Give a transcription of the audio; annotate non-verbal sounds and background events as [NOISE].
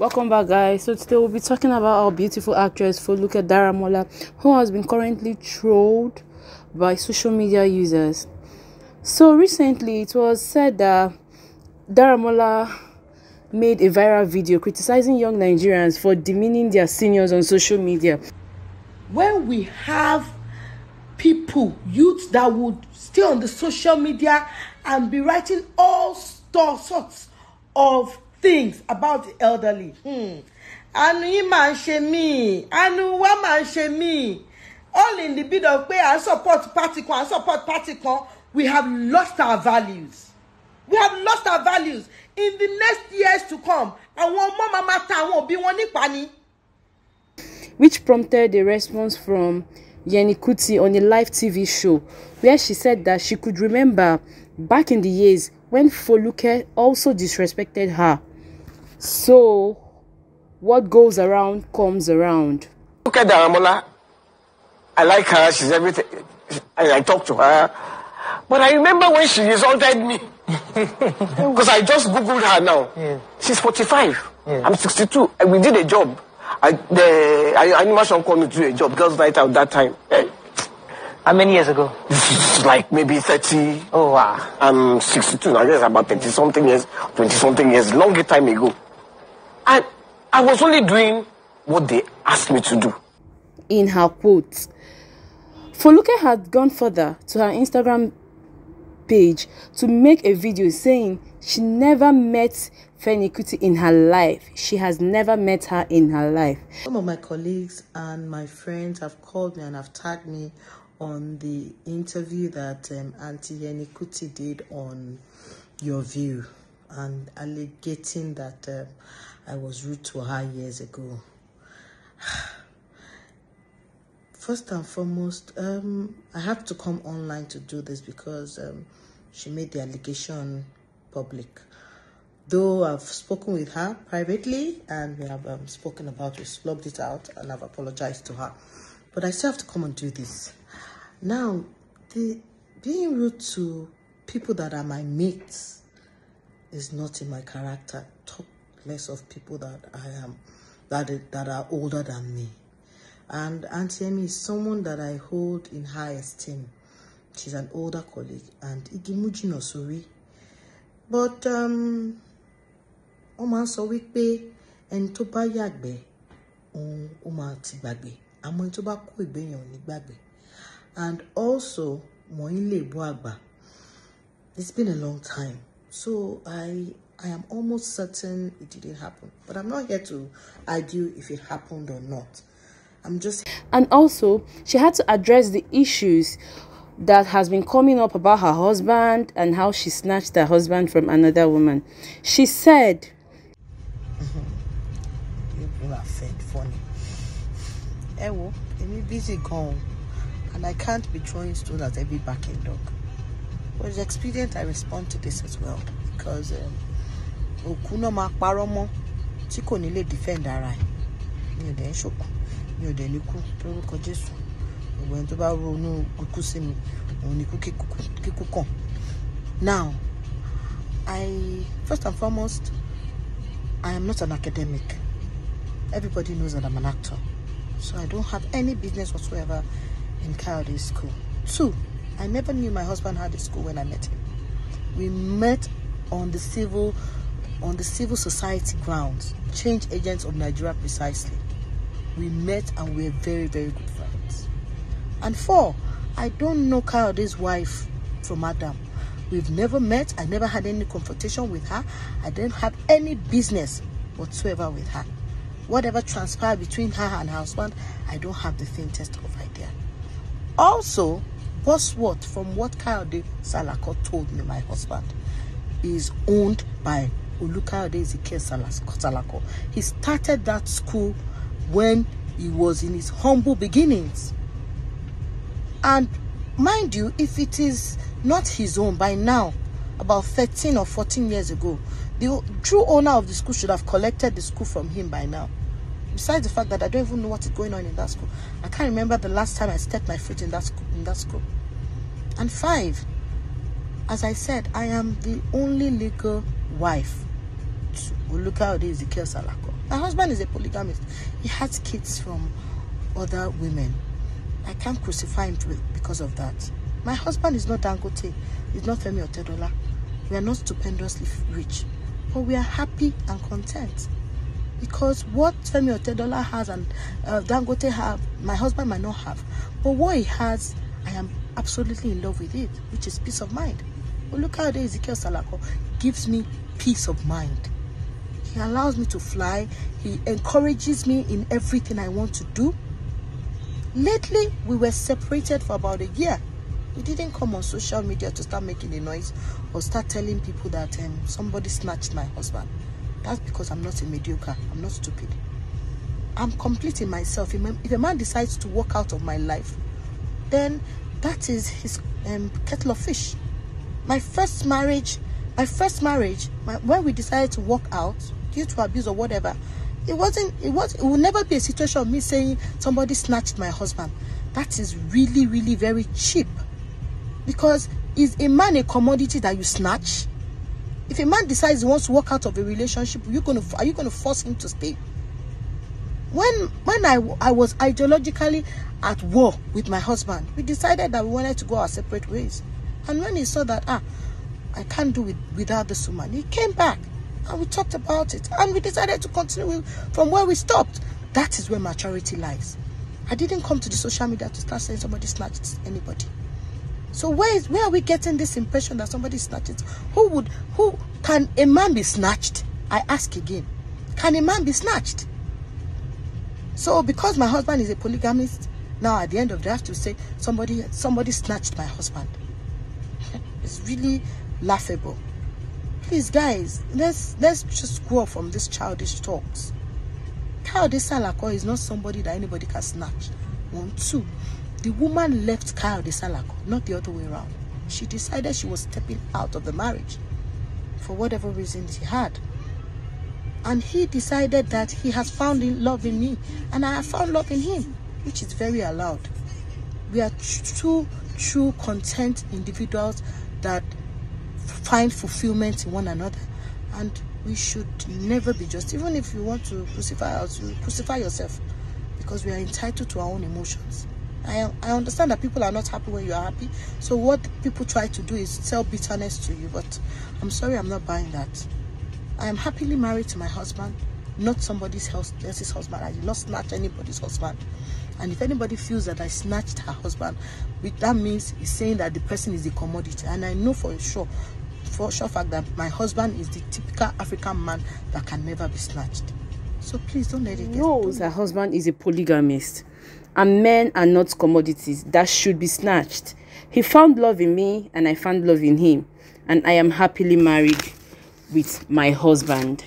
Welcome back, guys. So today we'll be talking about our beautiful actress Foluke Daramola, who has been currently trolled by social media users. So recently, it was said that Daramola made a viral video criticizing young Nigerians for demeaning their seniors on social media. When we have people, youths that would stay on the social media and be writing all sorts of things about the elderly. Hmm. àánú yín máa ń ṣe mí àánú wa máa ń ṣe mí all in the bid of pé à ń support party kan à ń support party kan we have lost our values we have lost our values in the next years to come àwọn ọmọ máa ma ta àwọn òbí wọn nípa ni. which prompted a response from Yeni Kuti on a live TV show where she said that she could remember back in the years when Foluke also disrespected her so, what goes around comes around. Look at Daramola. I like her. She's everything. I, I talk to her. But I remember when she insulted me. [LAUGHS] Because I just Googled her now. Yeah. She's 45. Yeah. I'm 62. And we did a job. I, the I, animation called me to do a job. Girls' night out that time. Eh? How many years ago? like maybe 30. Oh, wow. I'm 62. I guess about 30 something years, 20 something years, longer time ago. I, I was only doing what they asked me to do. In her quotes, Foluke had gone further to her Instagram page to make a video saying she never met Yeni Kuti in her life. She has never met her in her life. Some of my colleagues and my friends have called me and have tagged me on the interview that um, Auntie Yeni Kuti did on Your View and alleging that um, I was rude to her years ago. [SIGHS] First and foremost, um, I have to come online to do this because um, she made the allegation public. Though I've spoken with her privately and we have um, spoken about it, slugged it out, and I've apologized to her. But I still have to come and do this. Now, the being rude to people that are my mates is not in my character. Talk less of people that I am, that, that are older than me. And Auntie Emmy is someone that I hold in high esteem. She's an older colleague and Igimuji no sorry. But um ó máa ń sọ wípé ẹni tó bá yàgbẹ́ òun ó máa ti gbàgbé àmọ́ ẹni tó bá kó ìgbéyàn ní gbàgbé. And also mọ̀yìn lè bọ́ àgbà. It's been a long time. So I I am almost certain it didn't happen. But I'm not here to argue if it happened or not. I'm just And also, she had to address the issues that has been coming up about her husband and how she snatched her husband from another woman. She said, mm-hmm. People are fed funny. Ewo, I'm busy gone. And I can't be throwing stones at every backing dog. But it's expedient I respond to this as well because um, òkú náà máa parọ́ mọ́ ní lè defend ara ẹ̀ mi ò dẹ̀ ń ṣòkú mi ò dẹ̀ ní kú lórúkọ Jésù gbogbo tó bá ronú ikú sí mi òun ni kíkú kàn. Now, I first and foremost, I am not an academic. Everybody knows that I'm an actor. So I don't have any business whatsoever in Kayode school. Two, I never knew my husband had a school when I met him. We met on the civil on the civil society grounds, change agents of Nigeria precisely. We met and we're very, very good friends. And four, I don't know Kayode's wife from Adam. We've never met. I never had any confrontation with her. I didn't have any business whatsoever with her. Whatever transpired between her and her husband, I don't have the faintest of idea. Also, Bosworth, from what Kayode Salako told me, my husband, is owned by Olukayode Ezekiel Salako. He started that school when he was in his humble beginnings. And mind you, if it is not his own by now, about 13 or 14 years ago, the true owner of the school should have collected the school from him by now. Besides the fact that I don't even know what is going on in that school. I can't remember the last time I stepped my foot in that school. In that school. And five, as I said, I am the only legal wife Oluka Ezekiel Salako. My husband is a polygamist. He has kids from other women. I can't crucify him because of that. My husband is not Dangote. He's not Femi Otedola. We are not stupendously rich. But we are happy and content. Because what Femi Otedola has and uh, Dangote have, my husband might not have. But what he has, I am absolutely in love with it, which is peace of mind. But look how Ezekiel Salako gives me peace of mind. He allows me to fly. He encourages me in everything I want to do. Lately, we were separated for about a year. He didn't come on social media to start making a noise or start telling people that um, somebody snatched my husband. That's because I'm not a mediocre. I'm not stupid. I'm complete in myself. If a man decides to walk out of my life, then that is his um, kettle of fish. My first marriage, my first marriage, my, when we decided to walk out due to abuse or whatever, it wasn't. It was. It will never be a situation of me saying somebody snatched my husband. That is really, really very cheap. Because is a man a commodity that you snatch? If a man decides he wants to walk out of a relationship, are you going to are you going to force him to stay? When when I I was ideologically at war with my husband, we decided that we wanted to go our separate ways. And when he saw that ah, I can't do it without this woman, he came back and we talked about it and we decided to continue from where we stopped. That is where maturity lies. I didn't come to the social media to start saying somebody snatched anybody. So where is where are we getting this impression that somebody snatched? Who would who can a man be snatched? I ask again. Can a man be snatched? So because my husband is a polygamist, now at the end of the day I have to say somebody somebody snatched my husband. [LAUGHS] It's really laughable. Please guys, let's let's just go from these childish talks. Kayode Salako is not somebody that anybody can snatch. One, two. The woman left Kayode Salako, not the other way around. She decided she was stepping out of the marriage for whatever reason he had. And he decided that he has found love in me and I have found love in him, which is very allowed. We are two true content individuals that find fulfillment in one another and we should never be just even if you want to crucify us crucify yourself because we are entitled to our own emotions I, I understand that people are not happy when you are happy. So what people try to do is sell bitterness to you but i'm sorry i'm not buying that. I am happily married to my husband not somebody's else's husband. I did not snatch anybody's husband. And if anybody feels that i snatched her husband that means it's saying that the person is a commodity. And i know for sure for sure fact that my husband is the typical African man that can never be snatched. So please don't let it get knows her husband is a polygamist and men are not commodities that should be snatched. He found love in me and I found love in him and I am happily married with my husband.